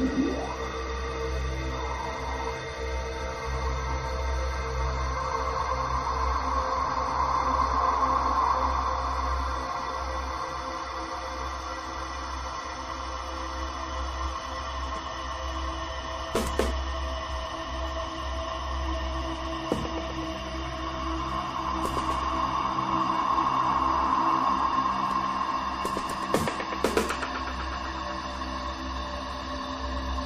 Yeah.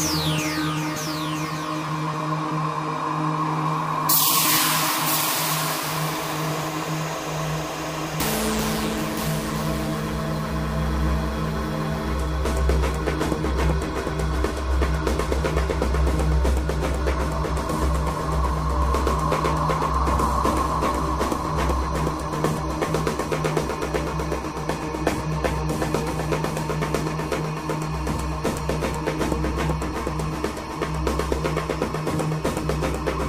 Música